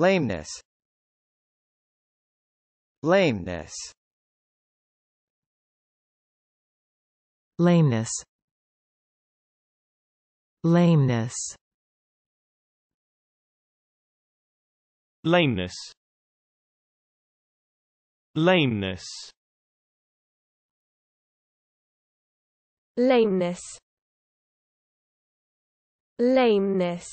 lameness. Lameness. Lameness. Lameness. Lameness. Lameness. Lameness. Lameness.